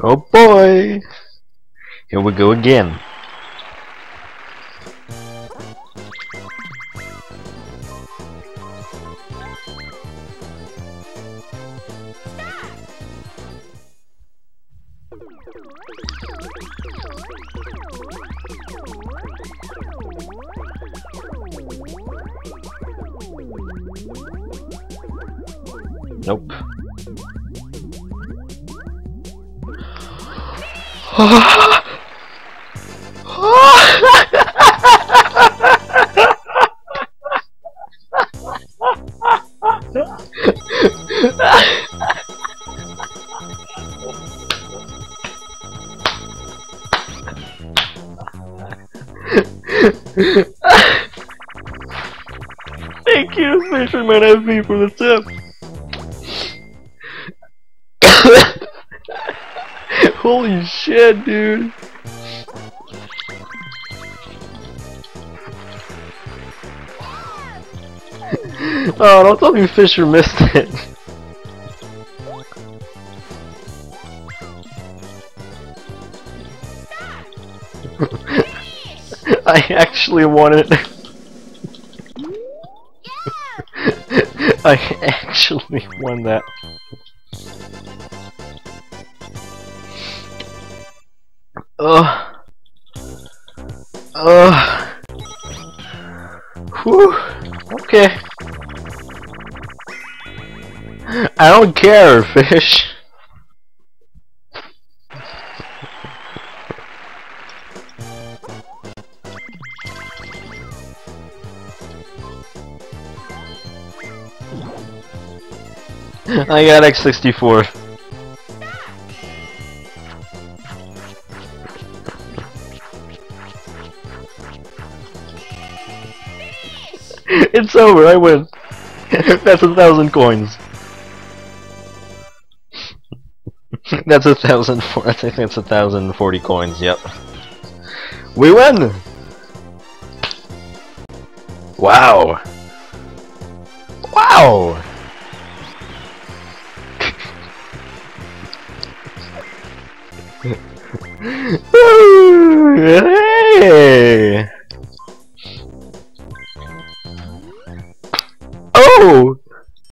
Oh boy! Here we go again. Nope. Thank you, Fisherman FB, for the tip. Holy shit, dude. Oh, don't tell me Fisher missed it. I actually won it. I actually won that. Ugh. Ugh. Whew. Okay. I don't care, fish. I got X64. it's over, I win. That's a thousand coins. that's a thousand four I think that's a thousand and forty coins, yep. We win! Wow! Wow! hey! No!